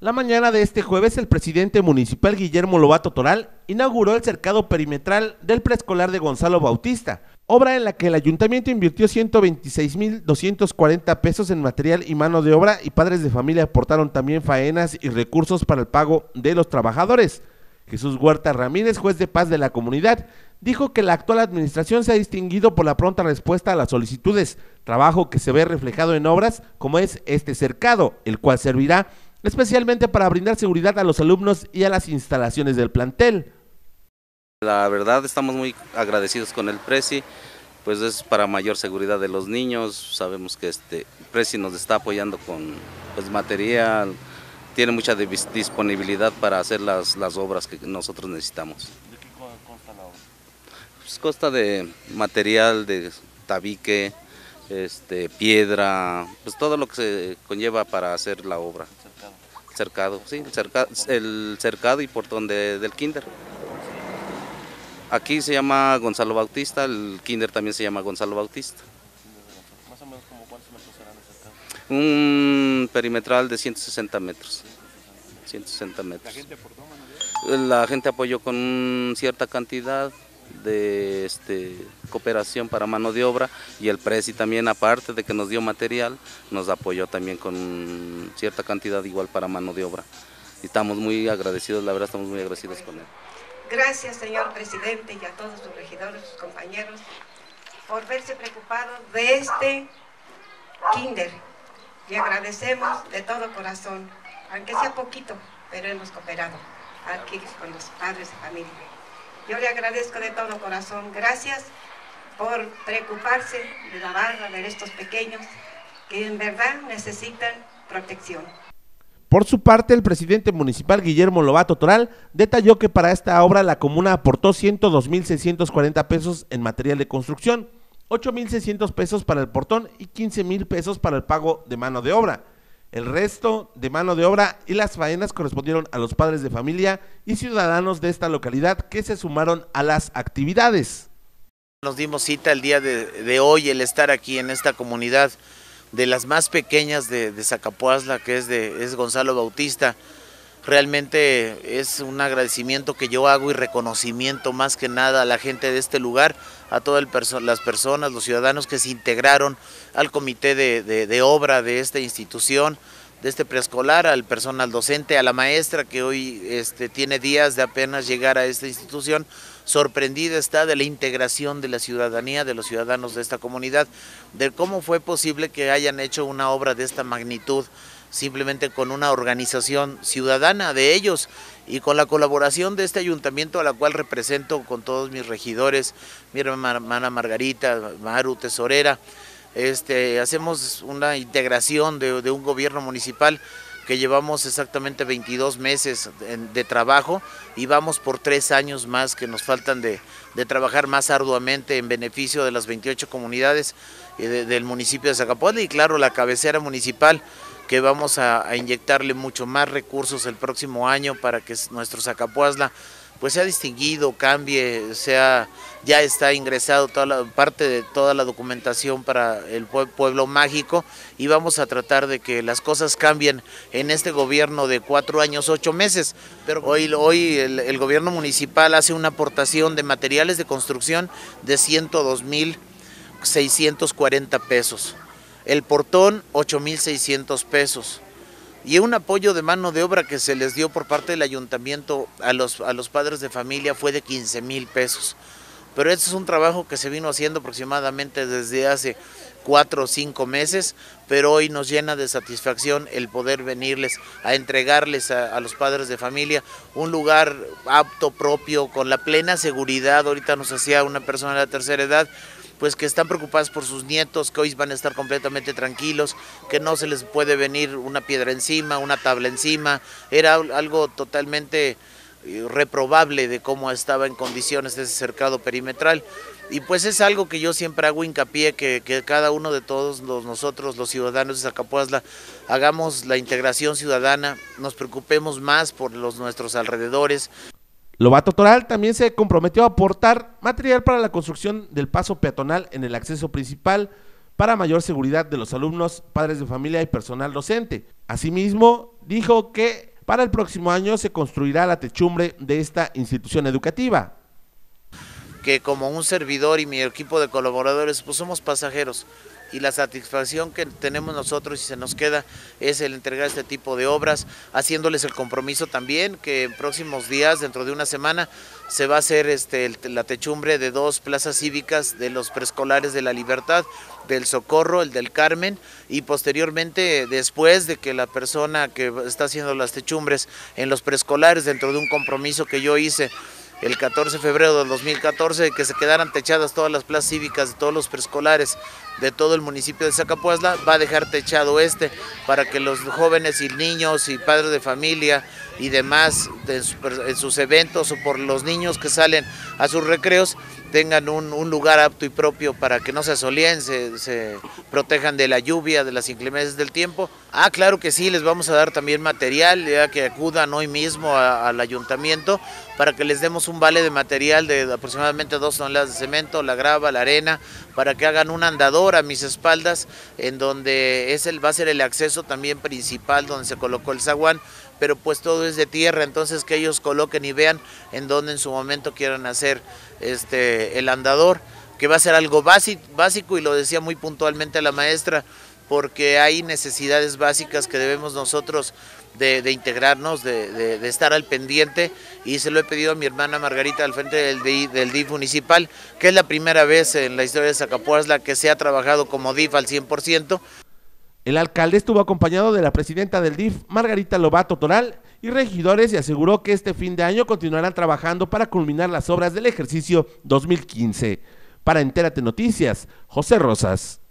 La mañana de este jueves, el presidente municipal Guillermo Lobato Toral inauguró el cercado perimetral del preescolar de Gonzalo Bautista, obra en la que el ayuntamiento invirtió 126.240 pesos en material y mano de obra y padres de familia aportaron también faenas y recursos para el pago de los trabajadores. Jesús Huerta Ramírez, juez de paz de la comunidad, dijo que la actual administración se ha distinguido por la pronta respuesta a las solicitudes, trabajo que se ve reflejado en obras como es este cercado, el cual servirá especialmente para brindar seguridad a los alumnos y a las instalaciones del plantel. La verdad estamos muy agradecidos con el Prezi, pues es para mayor seguridad de los niños, sabemos que este Prezi nos está apoyando con pues, material, tiene mucha disponibilidad para hacer las, las obras que nosotros necesitamos. ¿De qué consta la obra? Pues consta de material, de tabique, este, piedra, pues todo lo que se conlleva para hacer la obra. Cercado. Cercado, sí, el cercado, el cercado y portón de, del kinder. Aquí se llama Gonzalo Bautista, el kinder también se llama Gonzalo Bautista. Más o menos como cuántos metros serán cercado. Un perimetral de 160 metros. 160 metros. ¿La gente aportó mano de obra? La gente apoyó con cierta cantidad de este, cooperación para mano de obra y el Prezi también, aparte de que nos dio material, nos apoyó también con cierta cantidad igual para mano de obra. Y estamos muy agradecidos, la verdad estamos muy agradecidos con él. Gracias, señor presidente, y a todos sus regidores, sus compañeros, por verse preocupados de este kinder. Y agradecemos de todo corazón, aunque sea poquito, pero hemos cooperado aquí con los padres de familia. Yo le agradezco de todo corazón. Gracias por preocuparse de la barra de estos pequeños que en verdad necesitan protección. Por su parte, el presidente municipal Guillermo Lobato Toral detalló que para esta obra la comuna aportó 102.640 pesos en material de construcción, 8.600 pesos para el portón y 15.000 pesos para el pago de mano de obra. El resto de mano de obra y las faenas correspondieron a los padres de familia y ciudadanos de esta localidad que se sumaron a las actividades. Nos dimos cita el día de, de hoy, el estar aquí en esta comunidad de las más pequeñas de, de Zacapuazla, que es, de, es Gonzalo Bautista. Realmente es un agradecimiento que yo hago y reconocimiento más que nada a la gente de este lugar, a todas las personas, los ciudadanos que se integraron al comité de, de, obra de esta institución, este preescolar, al personal docente, a la maestra que hoy este, tiene días de apenas llegar a esta institución, sorprendida está de la integración de la ciudadanía, de los ciudadanos de esta comunidad, de cómo fue posible que hayan hecho una obra de esta magnitud simplemente con una organización ciudadana de ellos y con la colaboración de este ayuntamiento a la cual represento con todos mis regidores, mi hermana Margarita, Maru, tesorera, este, hacemos una integración de, un gobierno municipal que llevamos exactamente 22 meses de, trabajo y vamos por tres años más que nos faltan de, trabajar más arduamente en beneficio de las 28 comunidades de, del municipio de Zacapuatla y claro la cabecera municipal que vamos a, a, inyectarle mucho más recursos el próximo año para que nuestro Zacapuazla pues sea distinguido, cambie, sea ya está ingresado toda la parte de toda la documentación para el pueblo mágico y vamos a tratar de que las cosas cambien en este gobierno de cuatro años, ocho meses. Pero hoy, hoy el, el gobierno municipal hace una aportación de materiales de construcción de 102 mil 640 pesos el portón 8.600 pesos y un apoyo de mano de obra que se les dio por parte del ayuntamiento a los, a los padres de familia fue de 15 mil pesos. Pero este es un trabajo que se vino haciendo aproximadamente desde hace cuatro o cinco meses, pero hoy nos llena de satisfacción el poder venirles a entregarles a, a, los padres de familia un lugar apto, propio, con la plena seguridad. Ahorita nos hacía una persona de la tercera edad pues que están preocupados por sus nietos, que hoy van a estar completamente tranquilos, que no se les puede venir una piedra encima, una tabla encima, era algo totalmente reprobable de cómo estaba en condiciones ese cercado perimetral Y pues es algo que yo siempre hago hincapié, que, que cada uno de todos los, nosotros, los ciudadanos de Zacapuazla, hagamos la integración ciudadana, nos preocupemos más por los nuestros alrededores. Lobato Toral también se comprometió a aportar material para la construcción del paso peatonal en el acceso principal para mayor seguridad de los alumnos, padres de familia y personal docente. Asimismo, dijo que para el próximo año se construirá la techumbre de esta institución educativa. Que como un servidor y mi equipo de colaboradores, pues somos pasajeros y la satisfacción que tenemos nosotros y se nos queda es el entregar este tipo de obras, haciéndoles el compromiso también que en próximos días, dentro de una semana, se va a hacer este, la techumbre de dos plazas cívicas de los preescolares de la Libertad, del Socorro, el del Carmen, y posteriormente, después de que la persona que está haciendo las techumbres en los preescolares, dentro de un compromiso que yo hice, el 14 de febrero del 2014 que se quedaran techadas todas las plazas cívicas de todos los preescolares de todo el municipio de Zacapuazla, va a dejar techado este para que los jóvenes y niños y padres de familia y demás en sus eventos o por los niños que salen a sus recreos tengan un, lugar apto y propio para que no se asolien, se, protejan de la lluvia, de las inclemencias del tiempo. Ah, claro que sí, les vamos a dar también material, ya que acudan hoy mismo al ayuntamiento para que les demos un vale de material de aproximadamente dos toneladas de cemento, la grava, la arena, para que hagan un andador a mis espaldas, en donde es el, va a ser el acceso también principal donde se colocó el zaguán, pero pues todo es de tierra, entonces que ellos coloquen y vean en dónde en su momento quieran hacer este, el andador, que va a ser algo básico y lo decía muy puntualmente la maestra, porque hay necesidades básicas que debemos nosotros de, integrarnos, de, estar al pendiente y se lo he pedido a mi hermana Margarita al frente del, DIF municipal, que es la primera vez en la historia de Zacapuazla que se ha trabajado como DIF al 100%. El alcalde estuvo acompañado de la presidenta del DIF, Margarita Lobato Toral, y regidores y aseguró que este fin de año continuarán trabajando para culminar las obras del ejercicio 2015. Para Entérate Noticias, José Rosas.